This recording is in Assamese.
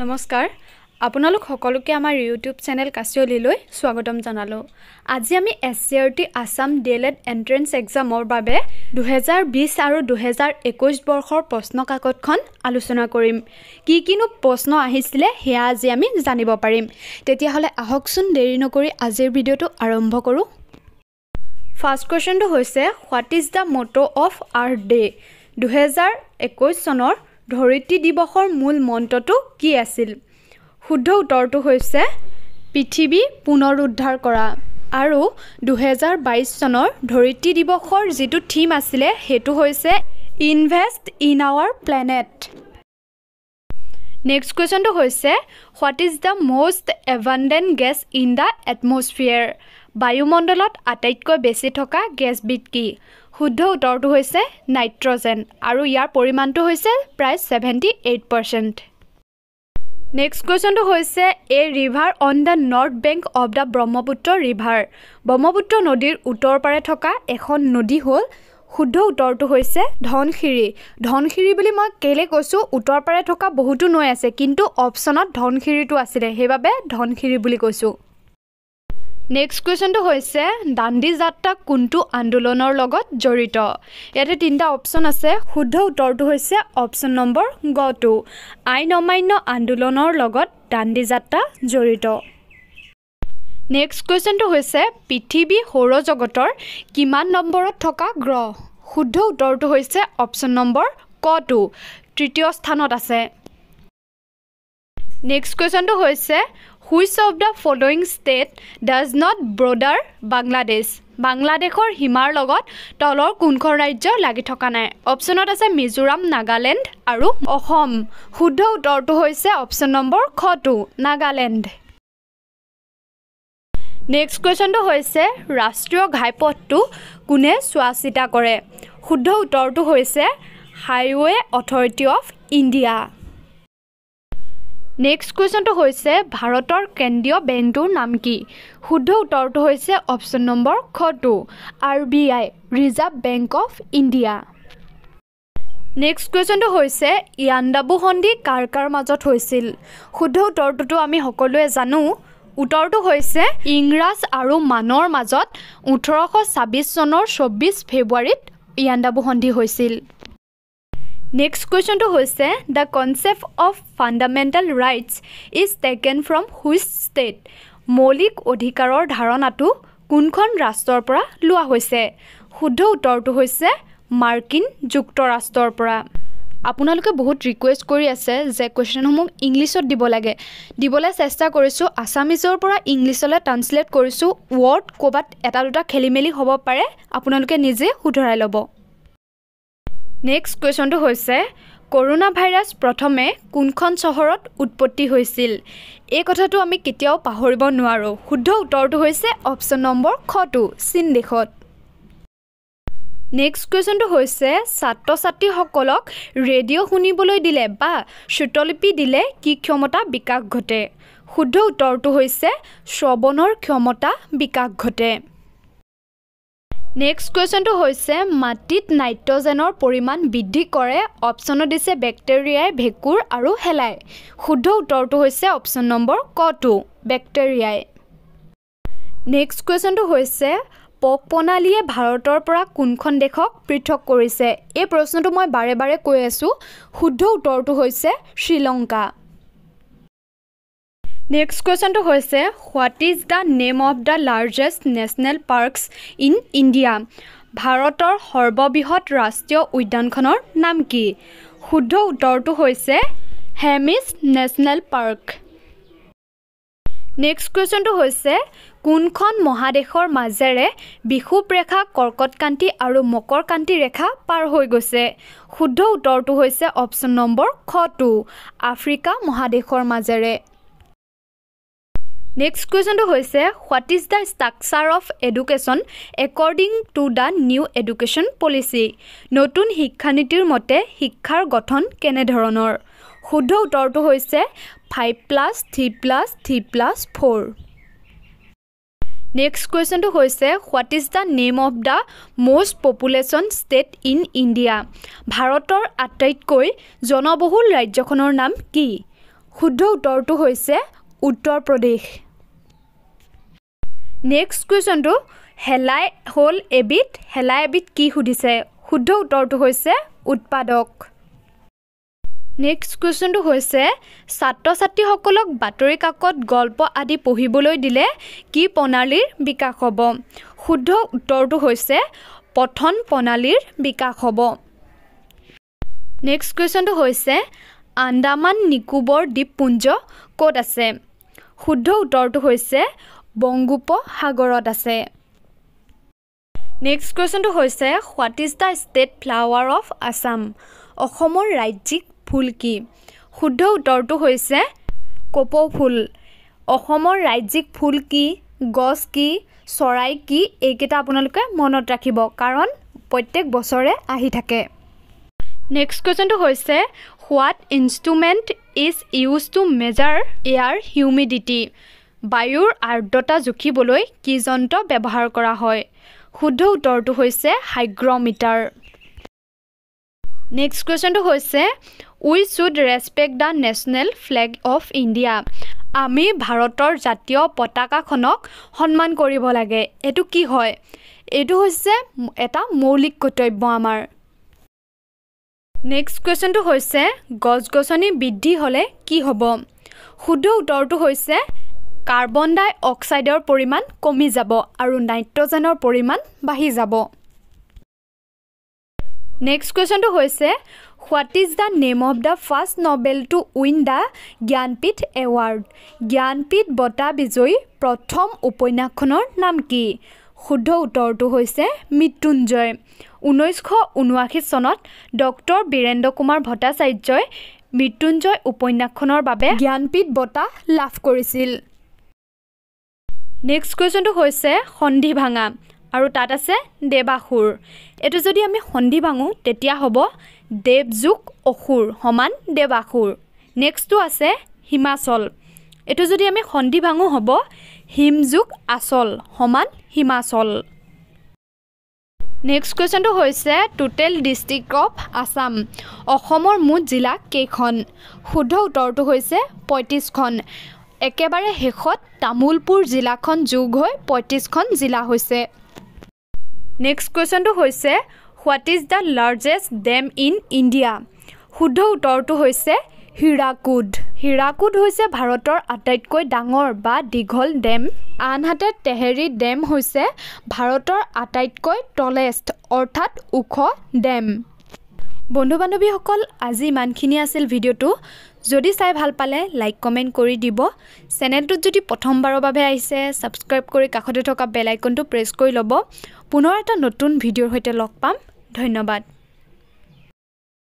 নমস্কাৰ। আপোনালোক সকলোকে আমাৰ ইউটিউব চেনেল কাচিয়লিলৈ স্বাগতম জনালোঁ। আজি আমি S C R T Assam D El Ed entrance এক্সামৰ বাবে দুহেজাৰ বিছ আৰু দুহেজাৰ একৈছ বৰ্ষৰ প্ৰশ্ন কাকতখন আলোচনা কৰিম। কি কিনো প্ৰশ্ন আহিছিলে সেয়া আজি আমি জানিব পাৰিম। তেতিয়াহ'লে আহকচোন দেৰি নকৰি আজিৰ ভিডিঅ'টো আৰম্ভ কৰোঁ। ফাৰ্ষ্ট কুৱেশ্যনটো হৈছে what is the motto' of Earth Day দুহেজাৰ একৈছ চনৰ ধৰিত্ৰী দিৱসৰ মূল মন্ত্ৰটো কি আছিল? শুদ্ধ উত্তৰটো হৈছে পৃথিৱী পুনৰুদ্ধাৰ কৰা। আৰু দুহেজাৰ বাইছ চনৰ ধৰিত্ৰী দিৱসৰ যিটো থিম আছিলে সেইটো হৈছে invest in our planet. Next কুৱেশ্যনটো হৈছে what is the most abundant gas in the atmosphere? বায়ুমণ্ডলত আটাইতকৈ বেছি থকা গেছবিধ কি? শুদ্ধ উত্তৰটো হৈছে নাইট্ৰজেন আৰু ইয়াৰ পৰিমাণটো হৈছে প্ৰায় ছেভেণ্টি এইট পাৰ্চেণ্ট। নেক্সট কুৱেশ্যনটো হৈছে a river on the north bank of the Brahmaputra river Brahmaputra নদীৰ উত্তৰ পাৰে থকা এখন নদী হ'ল শুদ্ধ উত্তৰটো হৈছে ধনশিৰি ধনশিৰি বুলি মই কেলৈ কৈছোঁ উত্তৰ পাৰে থকা বহুতো নৈ আছে কিন্তু অপশ্যনত ধনশিৰিটো আছিলে সেইবাবে ধনশিৰি বুলি কৈছোঁ। নেক্সট কুৱেশ্যনটো হৈছে দাণ্ডী যাত্ৰা কোনটো আন্দোলনৰ লগত জড়িত? ইয়াতে তিনিটা অপশ্যন আছে। শুদ্ধ উত্তৰটো হৈছে অপশ্যন নম্বৰ গটো। আইন অমান্য আন্দোলনৰ লগত দাণ্ডী যাত্ৰা জড়িত। নেক্সট কুৱেশ্যনটো হৈছে পৃথিৱী সৌৰজগতৰ কিমান নম্বৰত থকা গ্ৰহ? শুদ্ধ উত্তৰটো হৈছে অপশ্যন নম্বৰ কটো তৃতীয় স্থানত আছে। নেক্সট কুৱেশ্যনটো হৈছে which of the following state does not border Bangladesh? বাংলাদেশৰ সীমাৰ লগত তলৰ কোনখন ৰাজ্য লাগি থকা নাই? অপশ্যনত আছে মিজোৰাম নাগালেণ্ড আৰু অসম। শুদ্ধ উত্তৰটো হৈছে অপশ্যন নম্বৰ খটো নাগালেণ্ড। নেক্সট কুৱেশ্যনটো হৈছে ৰাষ্ট্ৰীয় ঘাইপথটো কোনে চোৱা চিতা কৰে? শুদ্ধ উত্তৰটো হৈছে highway authority of India. Next কুৱেশ্যনটো হৈছে ভাৰতৰ কেন্দ্ৰীয় বেংকটোৰ নাম কি? শুদ্ধ উত্তৰটো হৈছে option number খটো R B I reserve bank of India next কুৱেশ্যনটো হৈছে ইয়াণ্ডাবু সন্ধি কাৰ কাৰ মাজত হৈছিল? শুদ্ধ উত্তৰটোতো আমি সকলোৱে জানো। উত্তৰটো হৈছে ইংৰাজ আৰু মানৰ মাজত ওঠৰশ ছাব্বিছ চনৰ চৌব্বিছ ফেব্ৰুৱাৰীত ইয়াণ্ডাবু সন্ধি হৈছিল। নেক্সট কুৱেশ্যনটো হৈছে the concept of fundamental rights is taken from which state মৌলিক অধিকাৰৰ ধাৰণাটো কোনখন ৰাষ্ট্ৰৰ পৰা লোৱা হৈছে? শুদ্ধ উত্তৰটো হৈছে মাৰ্কিন যুক্তৰাষ্ট্ৰৰ পৰা। আপোনালোকে বহুত ৰিকুৱেষ্ট কৰি আছে যে কুৱেশ্যনসমূহ ইংলিছত দিব লাগে। দিবলৈ চেষ্টা কৰিছোঁ আছামিজৰ পৰা ইংলিছলৈ ট্ৰান্সলেট কৰিছোঁ ৱৰ্ড ক'ৰবাত এটা দুটা খেলি মেলি হ'ব পাৰে আপোনালোকে নিজে শুধৰাই ল'ব। নেক্সট কুৱেশ্যনটো হৈছে কৰোণা ভাইৰাছ প্ৰথমে কোনখন চহৰত উৎপত্তি হৈছিল? এই কথাটো আমি কেতিয়াও পাহৰিব নোৱাৰোঁ। শুদ্ধ উত্তৰটো হৈছে অপশ্যন নম্বৰ খটো চীন দেশত। নেক্সট কুৱেশ্যনটো হৈছে ছাত্ৰ ছাত্ৰীসকলক ৰেডিঅ' শুনিবলৈ দিলে বা শ্ৰুতলিপি দিলে কি ক্ষমতা বিকাশ ঘটে? শুদ্ধ উত্তৰটো হৈছে শ্ৰৱণৰ ক্ষমতা বিকাশ ঘটে। নেক্সট কুৱেশ্যনটো হৈছে মাটিত নাইট্ৰজেনৰ পৰিমাণ বৃদ্ধি কৰে অপশ্যনত দিছে বেক্টেৰিয়াই ভেঁকুৰ আৰু শেলাই শুদ্ধ উত্তৰটো হৈছে অপশ্যন নম্বৰ কটো বেক্টেৰিয়াই নেক্সট কুৱেশ্যনটো হৈছে পক প্ৰণালীয়ে ভাৰতৰ পৰা কোনখন দেশক পৃথক কৰিছে? এই প্ৰশ্নটো মই বাৰে বাৰে কৈ আছোঁ। শুদ্ধ উত্তৰটো হৈছে শ্ৰীলংকা। নেক্সট কুৱেশ্যনটো হৈছে what is the name of the largest national parks in India ভাৰতৰ সৰ্ববৃহৎ ৰাষ্ট্ৰীয় উদ্যানখনৰ নাম কি শুদ্ধ উত্তৰটো হৈছে হেমিছ নেশ্যনেল পাৰ্ক নেক্সট কুৱেশ্যনটো হৈছে কোনখন মহাদেশৰ মাজেৰে বিষুৱ ৰেখা কৰ্কটক্ৰান্তি আৰু মকৰক্ৰান্তি ৰেখা পাৰ হৈ গৈছে শুদ্ধ উত্তৰটো হৈছে অপশ্যন নম্বৰ খটো আফ্ৰিকা মহাদেশৰ মাজেৰে নেক্সট কুৱেশ্যনটো হৈছে what is the structure of education according to the new education policy নতুন শিক্ষানীতিৰ মতে শিক্ষাৰ গঠন কেনেধৰণৰ? শুদ্ধ উত্তৰটো হৈছে five plus three plus three plus four next কুৱেশ্যনটো হৈছে what is the name of the most population state in India ভাৰতৰ আটাইতকৈ জনবহুল ৰাজ্যখনৰ নাম কি? শুদ্ধ উত্তৰটো হৈছে উত্তৰ প্ৰদেশ। নেক্সট কুৱেশ্যনটো শেলাই হ'ল এবিধ শেলাই এবিধ কি সুধিছে? শুদ্ধ উত্তৰটো হৈছে উৎপাদক। নেক্সট কুৱেশ্যনটো হৈছে ছাত্ৰ ছাত্ৰীসকলক বাতৰি কাকত গল্প আদি পঢ়িবলৈ দিলে কি প্ৰণালীৰ বিকাশ হ'ব? শুদ্ধ উত্তৰটো হৈছে পঠন প্ৰণালীৰ বিকাশ হ'ব। নেক্সট কুৱেশ্যনটো হৈছে আন্দামান নিকোবৰ দ্বীপপুঞ্জ ক'ত আছে? শুদ্ধ উত্তৰটো হৈছে বংগোপসাগৰত আছে। নেক্সট কুৱেশ্যনটো হৈছে what is the state flower of Assam অসমৰ ৰাজ্যিক ফুল কি? শুদ্ধ উত্তৰটো হৈছে কপৌ ফুল। অসমৰ ৰাজ্যিক ফুল কি গছ কি চৰাই কি এইকেইটা আপোনালোকে মনত ৰাখিব কাৰণ প্ৰত্যেক বছৰে আহি থাকে। নেক্সট কুৱেশ্যনটো হৈছে what instrument is use to measure air humidity. বায়ুৰ আৰ্দ্ৰতা জুখিবলৈ কি যন্ত্ৰ ব্যৱহাৰ কৰা হয়? শুদ্ধ উত্তৰটো হৈছে হাইগ্ৰমিটাৰ। নেক্সট কুৱেশ্যনটো হৈছে we should respect the national flag of India. আমি ভাৰতৰ জাতীয় পতাকাখনক সন্মান কৰিব লাগে। এইটো কি হয়? এইটো হৈছে এটা মৌলিক কৰ্তব্য আমাৰ। নেক্সট কুৱেশ্যনটো হৈছে গছ গছনি বৃদ্ধি হ'লে কি হ'ব? শুদ্ধ উত্তৰটো হৈছে কাৰ্বন ডাই অক্সাইডৰ পৰিমাণ কমি যাব আৰু নাইট্ৰজেনৰ পৰিমাণ বাঢ়ি যাব। নেক্সট কুৱেশ্যনটো হৈছে what is the name of the first novel to win the Jnanpith award Jnanpith বঁটা বিজয়ী প্ৰথম উপন্যাসখনৰ নাম কি? শুদ্ধ উত্তৰটো হৈছে মৃত্যুঞ্জয়। ঊনৈছশ ঊনাশী চনত ডক্টৰ বীৰেন্দ্ৰ কুমাৰ ভট্টাচাৰ্যই মৃত্যুঞ্জয় উপন্যাসখনৰ বাবে জ্ঞানপীঠ বঁটা লাভ কৰিছিল। নেক্সট কুৱেশ্যনটো হৈছে সন্ধি ভাঙা আৰু তাত আছে দেৱাসুৰ। এইটো যদি আমি সন্ধি ভাঙোঁ তেতিয়া হ'ব দেৱযোগ অসুৰ সমান দেৱাসুৰ। নেক্সটটো আছে হিমাচল। এইটো যদি আমি সন্ধি ভাঙোঁ হ'ব হিমযুগ আচল সমান হিমাচল। নেক্সট কুৱেশ্যনটো হৈছে টোটেল ডিষ্ট্ৰিক্ট অফ আছাম অসমৰ মুঠ জিলা কেইখন? শুদ্ধ উত্তৰটো হৈছে পঁয়ত্ৰিছখন। একেবাৰে শেষত তামোলপুৰ জিলাখন যোগ হৈ পঁয়ত্ৰিছখন জিলা হৈছে। নেক্সট কুৱেশ্যনটো হৈছে what is the largest dam in India শুদ্ধ উত্তৰটো হৈছে হীৰাকুদ। হীৰাকুদ হৈছে ভাৰতৰ আটাইতকৈ ডাঙৰ বা দীঘল ডেম। আনহাতে তেহেৰী ডেম হৈছে ভাৰতৰ আটাইতকৈ তলেষ্ট অৰ্থাৎ ওখ ডেম। বন্ধু বান্ধৱীসকল আজি ইমানখিনি আছিল ভিডিঅ'টো। যদি চাই ভাল পালে লাইক কমেণ্ট কৰি দিব। চেনেলটোত যদি প্ৰথমবাৰৰ বাবে আহিছে ছাবস্ক্ৰাইব কৰি কাষতে থকা বেল আইকনটো প্ৰেছ কৰি ল'ব। পুনৰ এটা নতুন ভিডিঅ'ৰ সৈতে লগ পাম। ধন্যবাদ।